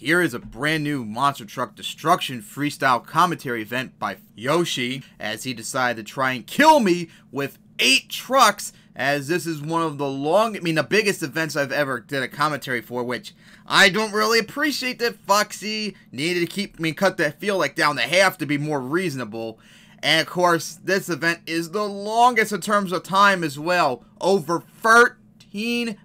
here is a brand new Monster Truck Destruction freestyle commentary event by Yoshi as he decided to try and kill me with eight trucks as this is one of the long, I mean the biggest events I've ever did a commentary for, which I don't really appreciate that Foxy needed to keep, I mean cut that feel like down to half to be more reasonable. And of course, this event is the longest in terms of time as well, over 13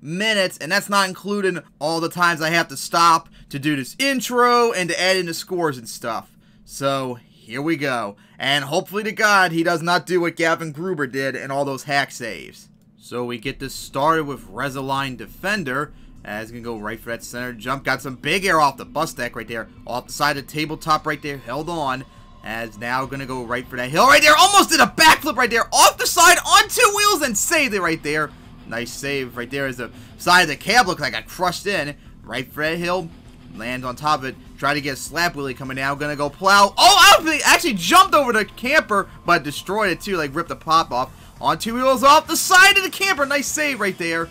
minutes, and that's not including all the times I have to stop to do this intro and to add in the scores and stuff. So, here we go. And hopefully to God, he does not do what Gavin Gruber did and all those hack saves. So we get this started with Rislone Defender. As gonna go right for that center jump. Got some big air off the bus deck right there. Off the side of the tabletop right there. Held on. As now gonna go right for that hill right there. Almost did a backflip right there. Off the side on two wheels and saved it right there. Nice save right there as the side of the cab looked like I crushed in. Right for that hill. Land on top of it. Try to get slap wheelie coming down. Gonna go plow. Oh, I actually jumped over the camper, but destroyed it too. Like ripped the pop off. On two wheels off the side of the camper. Nice save right there.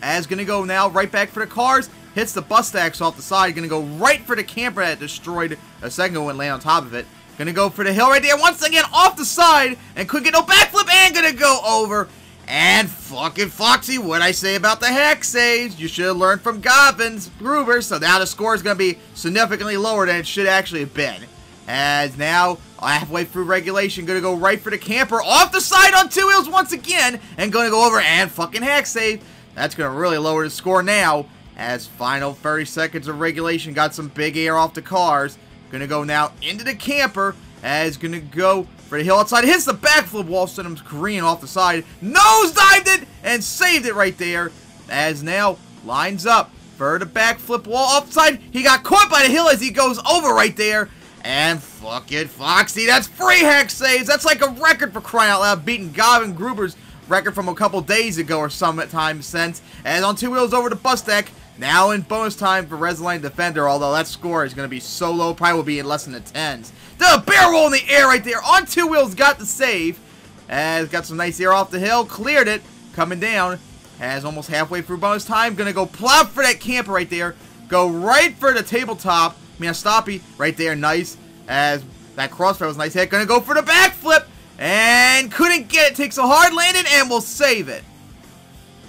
As gonna go now right back for the cars. Hits the bus stacks off the side. Gonna go right for the camper that destroyed a second one. Land on top of it. Gonna go for the hill right there. Once again off the side. And could get no backflip. And gonna go over. And fucking Foxy, what I say about the hack saves? You should have learned from Gavin, Gruber, so now the score is going to be significantly lower than it should actually have been. As now, halfway through regulation, going to go right for the camper, off the side on two wheels once again, and going to go over and fucking hack save. That's going to really lower the score now, as final 30 seconds of regulation got some big air off the cars. Going to go now into the camper, as going to go the hill outside. Hits the backflip wall, sent him careening off the side. Nose dived it and saved it right there. As now lines up for the backflip wall offside. He got caught by the hill as he goes over right there. And fuck it, Foxy. That's free hack saves. That's like a record for crying out loud, beating Gavin Gruber's record from a couple days ago or some time since. And on two wheels over the bus deck. Now in bonus time for Rislone Defender, although that score is going to be so low, probably will be in less than the tens. The barrel roll in the air right there on two wheels, got the save. Has got some nice air off the hill, cleared it, coming down. Has almost halfway through bonus time, gonna go plop for that camper right there. Go right for the tabletop. I mean, a stoppy right there, nice. As that crossfire was nice hit, gonna go for the backflip. And couldn't get it, takes a hard landing and will save it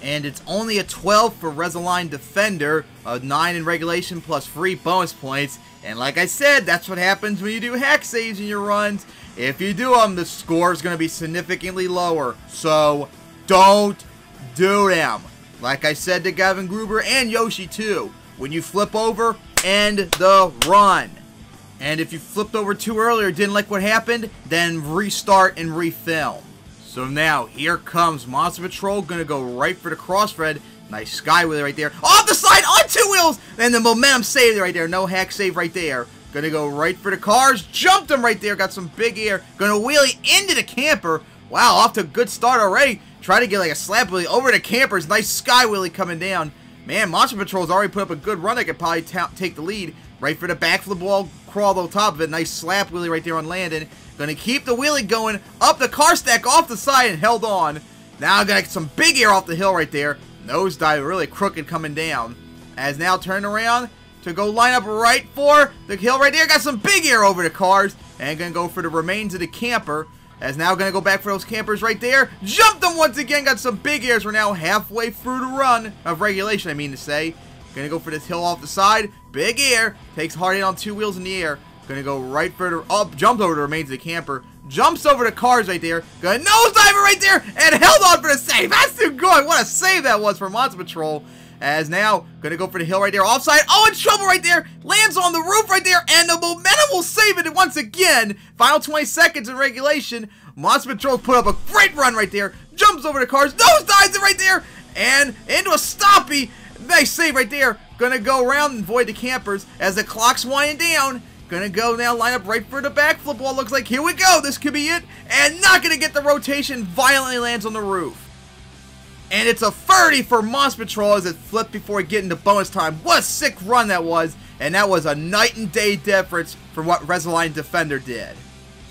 and it's only a 12 for Rislone Defender, a 9 in regulation plus free bonus points, and like I said, that's what happens when you do hack saves in your runs. If you do them, the score is going to be significantly lower, so don't do them. Like I said to Gavin Gruber and Yoshi too, when you flip over, end the run. And if you flipped over too early or didn't like what happened, then restart and refilm. So now, here comes Monster Patrol, gonna go right for the crossfred. Nice sky with it right there. Off the side, on two wheels! And the momentum saved right there. No hack save right there. Gonna go right for the cars. Jumped them right there. Got some big air. Gonna wheelie into the camper. Wow, off to a good start already. Try to get like a slap wheelie over the campers. Nice sky wheelie coming down. Man, Monster Patrol's already put up a good run. They could probably take the lead. Right for the backflip wall, crawl on top of it. Nice slap wheelie right there on landing. Gonna keep the wheelie going up the car stack off the side and held on. Now I got some big air off the hill right there. Nose dive really crooked coming down. As now turn around to go line up right for the hill right there. Got some big air over the cars. And gonna go for the remains of the camper. As now gonna go back for those campers right there. Jumped them once again. Got some big airs. We're now halfway through the run of regulation, I mean to say. Gonna go for this hill off the side. Big air. Takes hard in on two wheels in the air. Gonna go right for the, up, jumps over the remains of the camper, jumps over the cars right there, gonna nosedive right there, and held on for the save. That's too good. What a save that was for Monster Patrol. As now, gonna go for the hill right there, offside. Oh, in trouble right there. Lands on the roof right there, and the momentum will save it once again. Final 20 seconds in regulation. Monster Patrol put up a great run right there. Jumps over the cars, nosedives it right there, and into a stoppy. Nice save right there. Gonna go around and void the campers as the clock's winding down. Gonna go now, line up right for the backflip wall. Looks like, here we go. This could be it. And not gonna get the rotation. Violently lands on the roof. And it's a 30 for Monster Patrol as it flipped before getting to bonus time. What a sick run that was. And that was a night and day difference from what Rislone Defender did.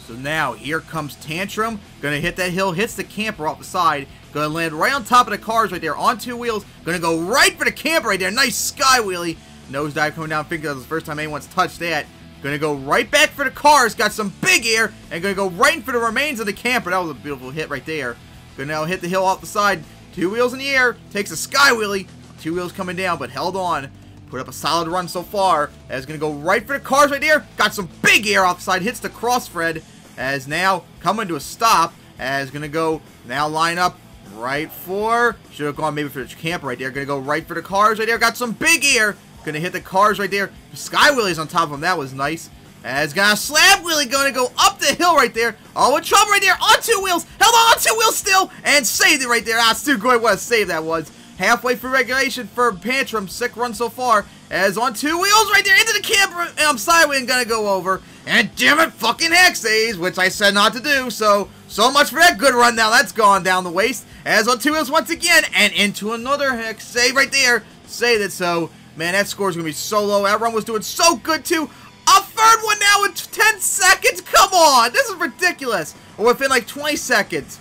So now, here comes Tantrum. Gonna hit that hill, hits the camper off the side. Gonna land right on top of the cars right there on two wheels. Gonna go right for the camper right there. Nice sky wheelie. Nosedive coming down. I think that was the first time anyone's touched that. Gonna go right back for the cars. Got some big air. And gonna go right in for the remains of the camper. That was a beautiful hit right there. Gonna now hit the hill off the side. Two wheels in the air. Takes a sky wheelie. Two wheels coming down, but held on. Put up a solid run so far. As gonna go right for the cars right there. Got some big air off the side. Hits the cross Fred. As now coming to a stop. As gonna go now line up right for. Should have gone maybe for the camper right there. Gonna go right for the cars right there. Got some big air. Gonna hit the cars right there. Sky wheelies on top of him. That was nice. As got a slap wheelie to go up the hill right there. Oh, in trouble right there. On two wheels. Held on two wheels still. And saved it right there. Ah, Stu Goy, what a save that was. Halfway through regulation for Tantrum. Sick run so far. As on two wheels right there into the camper. And I'm sideways and gonna go over. And damn it, fucking hex saves, which I said not to do. So, so much for that good run now. That's gone down the waist. As on two wheels once again. And into another hex save right there. Saved it. So, man, that score's gonna be so low. That run was doing so good too. A third one now in 10 seconds? Come on! This is ridiculous! Or within like 20 seconds.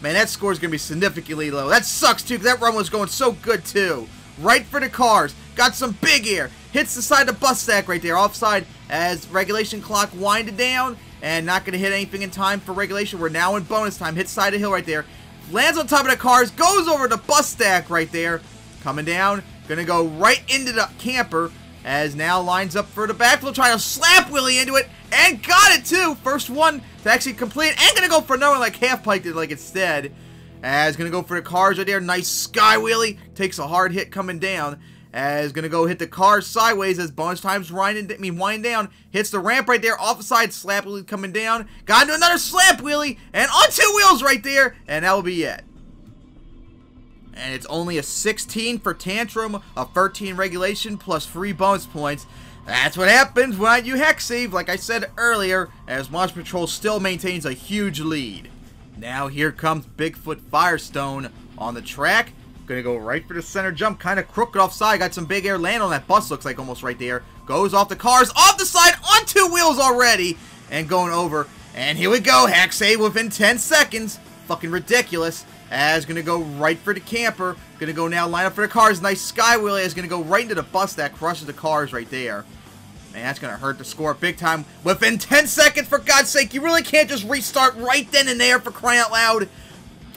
Man, that score is going to be significantly low. That sucks, too, because that run was going so good, too. Right for the cars. Got some big air. Hits the side of the bus stack right there. Offside as regulation clock winded down. And not going to hit anything in time for regulation. We're now in bonus time. Hits side of hill right there. Lands on top of the cars. Goes over the bus stack right there. Coming down. To go right into the camper as now lines up for the backflip, trying to slap wheelie into it, and got it too. First one to actually complete, and gonna go for no one like half piked it like instead. As gonna go for the cars right there, nice sky wheelie, takes a hard hit coming down. As gonna go hit the cars sideways as bonus times winding, I mean wind down, hits the ramp right there, off the side, slap wheelie coming down, got into another slap wheelie, and on two wheels right there, and that'll be it and it's only a 16 for Tantrum, a 13 regulation, plus free bonus points. That's what happens when you hex save, like I said earlier, as Monster Patrol still maintains a huge lead. Now here comes Bigfoot Firestone on the track. Gonna go right for the center jump, kind of crooked offside. Got some big air land on that bus, looks like almost right there. Goes off the cars, off the side, on two wheels already, and going over. And here we go, hex save within 10 seconds. Fucking ridiculous. As gonna go right for the camper. Gonna go now line up for the cars. Nice sky wheelie is gonna go right into the bus that crushes the cars right there. Man, that's gonna hurt the score big time. Within 10 seconds, for God's sake, you really can't just restart right then and there for crying out loud.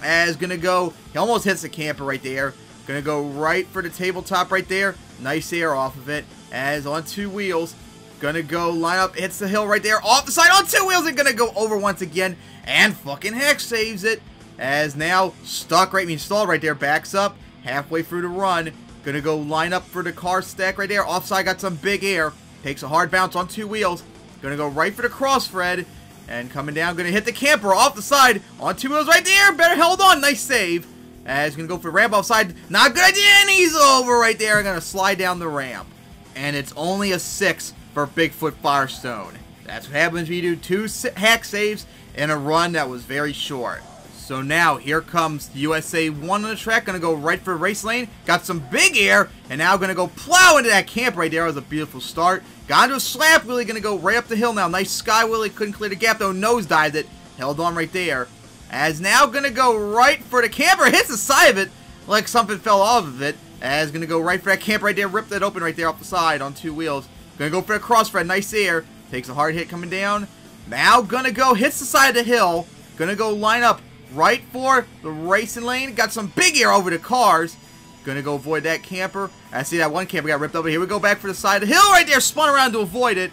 As gonna go, he almost hits the camper right there. Gonna go right for the tabletop right there. Nice air off of it. As on two wheels. Gonna go line up, hits the hill right there. Off the side on two wheels and gonna go over once again. And fucking heck saves it as now stuck right, I mean stalled right there, backs up, halfway through the run, gonna go line up for the car stack right there, offside got some big air, takes a hard bounce on two wheels, gonna go right for the cross Fred, and coming down, gonna hit the camper off the side, on two wheels right there, better held on, nice save, as gonna go for ramp offside, not good idea, and he's over right there, gonna slide down the ramp, and it's only a six for Bigfoot Firestone. That's what happens when you do two hack saves in a run that was very short. So now, here comes USA 1 on the track, gonna go right for race lane, got some big air, and now gonna go plow into that camp right there. That was a beautiful start. Got into a slap wheelie gonna go right up the hill now. Nice sky wheelie couldn't clear the gap though, nosedived it, held on right there. As now gonna go right for the camper, hits the side of it, like something fell off of it. As gonna go right for that camp right there, ripped it open right there off the side on two wheels. Gonna go for a cross for a nice air, takes a hard hit coming down. Now gonna go, hits the side of the hill, gonna go line up right for the racing lane. Got some big air over the cars. Gonna go avoid that camper. I see that one camper got ripped over. Here we go back for the side of the hill right there. Spun around to avoid it.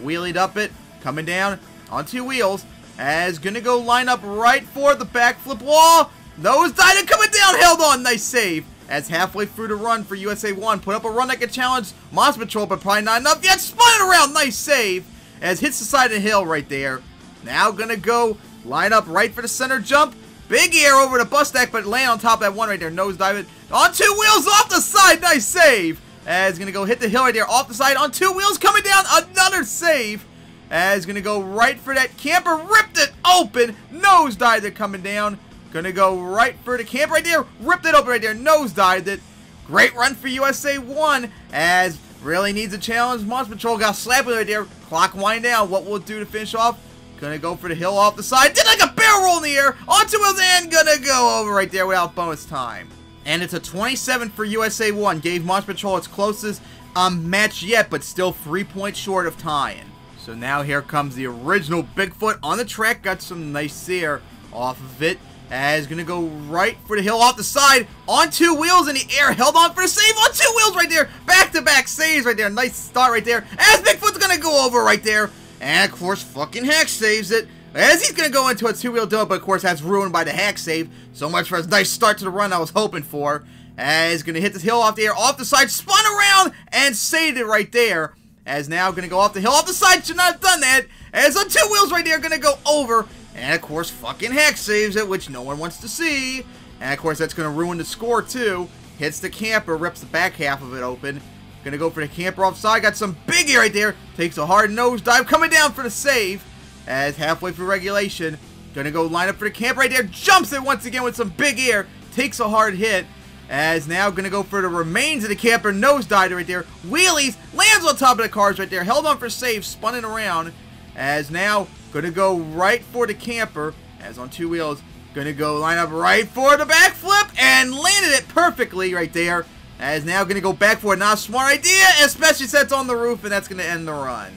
Wheelied up it. Coming down on two wheels. As gonna go line up right for the backflip wall. Those died and coming down. Held on. Nice save. As halfway through the run for USA 1. Put up a run that could challenge Monster Patrol, but probably not enough yet. Spun it around. Nice save. As hits the side of the hill right there. Now gonna go Line up right for the center jump. Big air over the bus stack, but land on top of that one right there. Nosedive it. On two wheels off the side. Nice save. As gonna go hit the hill right there off the side. On two wheels coming down. Another save. As gonna go right for that camper. Ripped it open. Nosedived it coming down. Gonna go right for the camper right there. Ripped it open right there. Nosedived it. Great run for USA 1 as really needs a challenge. Monster Patrol got slapped right there. Clock wind down. What will it do to finish off? Gonna go for the hill off the side. Did like a barrel roll in the air. Onto his end. Gonna go over right there without bonus time. And it's a 27 for USA 1. Gave Monster Patrol its closest um, match yet, but still three points short of tying. So now here comes the original Bigfoot on the track. Got some nice air off of it. As gonna go right for the hill off the side on two wheels in the air. Held on for the save on two wheels right there. Back to back saves right there. Nice start right there. As Bigfoot's gonna go over right there. And of course, fucking Hack saves it. As he's gonna go into a two wheel double, but of course that's ruined by the Hack save. So much for his nice start to the run I was hoping for. As he's gonna hit this hill off the air, off the side, spun around and saved it right there. As now gonna go off the hill, off the side, should not have done that. As on two wheels right there, gonna go over and of course, fucking Heck saves it, which no one wants to see. And of course, that's going to ruin the score too. Hits the camper, rips the back half of it open. Gonna go for the camper offside. Got some big air right there. Takes a hard nose dive. Coming down for the save. As halfway through regulation. Gonna go line up for the camper right there. Jumps it once again with some big air. Takes a hard hit. As now gonna go for the remains of the camper. Nose dive right there. Wheelies. Lands on top of the cars right there. Held on for save. Spun around. As now Gonna go right for the camper, as on two wheels. Gonna go line up right for the backflip, and landed it perfectly right there. As now gonna go back for it. Not a smart idea, especially since it's on the roof, and that's gonna end the run.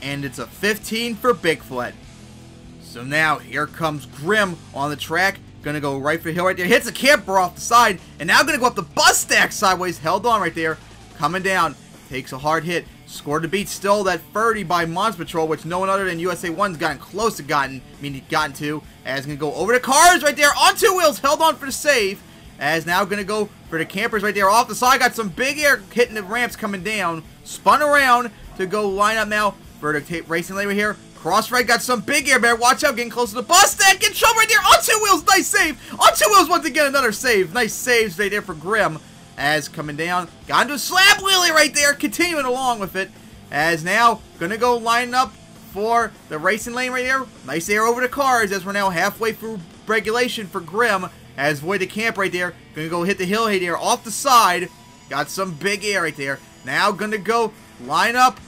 And it's a 15 for Bigfoot. So now, here comes Grim on the track. Gonna go right for hill right there. Hits a camper off the side. And now gonna go up the bus stack sideways. Held on right there. Coming down. Takes a hard hit. Scored to beat still that 30 by Mons Patrol, which no one other than USA 1's gotten close to gotten, I mean, gotten to. As going to go over the cars right there on two wheels, held on for the save. As now going to go for the campers right there off the side. Got some big air hitting the ramps coming down. Spun around to go line up now for the racing lane right here. Cross right got some big air, man. Watch out, getting close to the bus stack. Get trouble right there on two wheels. Nice save. On two wheels once again, another save. Nice saves right there for Grim as coming down. Got into a slap wheelie right there, continuing along with it. As now, gonna go line up for the racing lane right here. Nice air over the cars as we're now halfway through regulation for Grim. As Void the Camp right there. Gonna go hit the hill here off the side. Got some big air right there. Now gonna go line up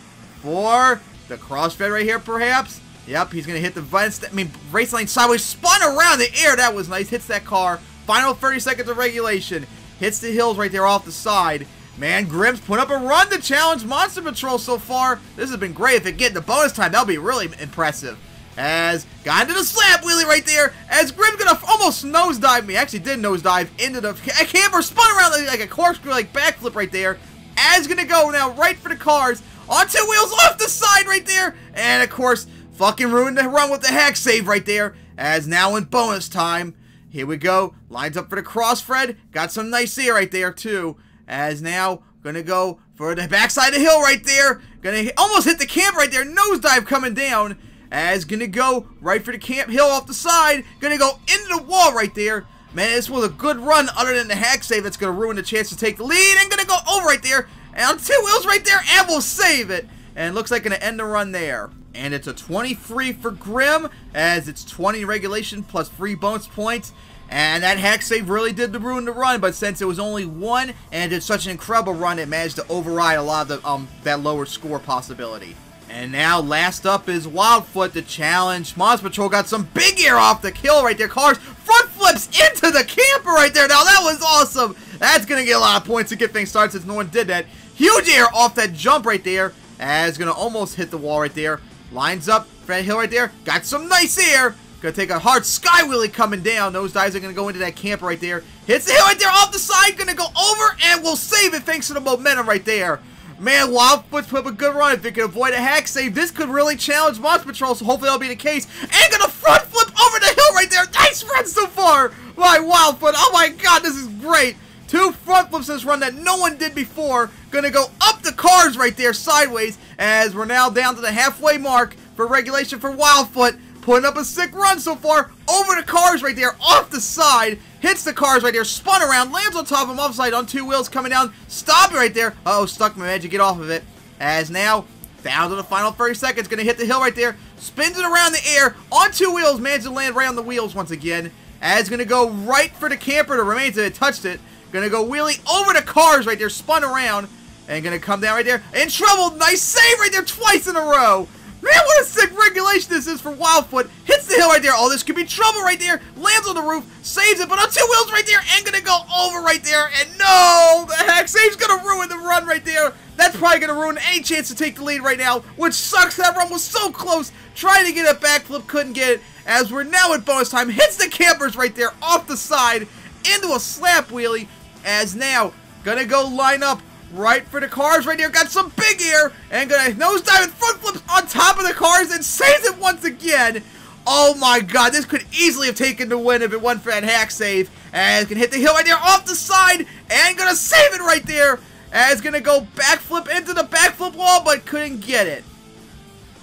for the crossfed right here perhaps. Yep, he's gonna hit the vents. I mean, race lane sideways, spun around the air. That was nice. Hits that car. Final 30 seconds of regulation. Hits the hills right there off the side. Man, Grim's put up a run to challenge Monster Patrol so far. This has been great. If it get the bonus time, that'll be really impressive. As got into the slap wheelie right there. As Grim's gonna almost nosedive me. Actually did nosedive into the camper. Spun around like, like a corkscrew, like backflip right there. As gonna go now right for the cars. On two wheels off the side right there. And of course, fucking ruined the run with the hack save right there. As now in bonus time. Here we go. Lines up for the cross, Fred. Got some nice air right there, too. As now, gonna go for the backside of the hill right there. Gonna almost hit the camp right there. Nosedive coming down. As gonna go right for the camp hill off the side. Gonna go into the wall right there. Man, this was a good run other than the hack save that's to ruin the chance to take the lead. And to go over right there. And on two wheels right there. And we'll save it. And looks like to end the run there. And it's a 23 for Grim, as it's 20 regulation plus free bonus points. And that hack save really did ruin the run, but since it was only one and it's such an incredible run, it managed to override a lot of the, um, that lower score possibility. And now, last up is Wildfoot to challenge. Monster Patrol got some big air off the kill right there. Cars front flips into the camper right there. Now, that was awesome. That's going to get a lot of points to get things started since no one did that. Huge air off that jump right there. As going to almost hit the wall right there. Lines up, Fred Hill right there. Got some nice air. Gonna take a hard sky wheelie coming down. Those dives are gonna go into that camp right there. Hits the hill right there off the side. Gonna go over and we'll save it thanks to the momentum right there. Man, Wildfoot's put up a good run. If it can avoid a hack save, this could really challenge Monster Patrol, so hopefully that'll be the case. And gonna front flip over the hill right there. Nice run so far by Wildfoot. Oh my god, this is great. Two front flips this run that no one did before. Gonna go up the cars right there sideways as we're now down to the halfway mark for regulation for Wildfoot. Putting up a sick run so far. Over the cars right there, off the side. Hits the cars right there, spun around, lands on top of him, offside on two wheels coming down. Stop it right there. Uh oh stuck my edge. Get off of it. As now, down to the final 30 seconds. Going to hit the hill right there. Spins it around the air on two wheels. Manages to land right on the wheels once again. As going to go right for the camper. The remains it touched it. Going to go wheelie over the cars right there. Spun around. And going to come down right there. In trouble. Nice save right there twice in a row. Man, what a sick regulation this is for Wildfoot. Hits the hill right there. Oh, this could be trouble right there. Lands on the roof, saves it, but on two wheels right there, and gonna go over right there. And no, the heck, save's gonna ruin the run right there. That's probably to ruin any chance to take the lead right now, which sucks. That run was so close. Trying to get a backflip, couldn't get it. As we're now at bonus time, hits the campers right there off the side into a slap wheelie. As now, gonna go line up right for the cars right here. Got some big air and gonna nose dive and front flips on top of the cars and saves it once again. Oh my god, this could easily have taken the win if it wasn't for that hack save. And can hit the hill right there off the side and gonna save it right there. As gonna go backflip into the backflip wall, but couldn't get it.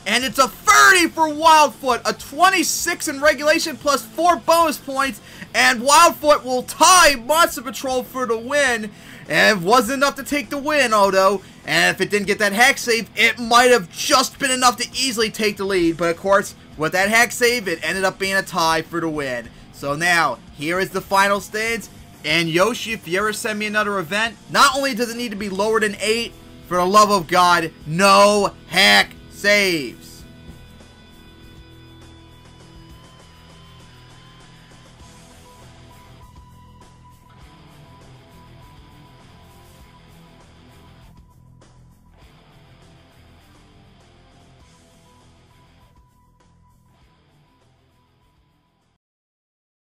And it's a 30 for Wildfoot, a 26 in regulation plus 4 bonus points, and Wildfoot will tie Monster Patrol for the win. And it wasn't enough to take the win, Odo. And if it didn't get that hack save, it might have just been enough to easily take the lead. But of course, with that hack save, it ended up being a tie for the win. So now, here is the final stage. And Yoshi, if you ever send me another event, not only does it need to be lower than 8, for the love of God, no hack saves.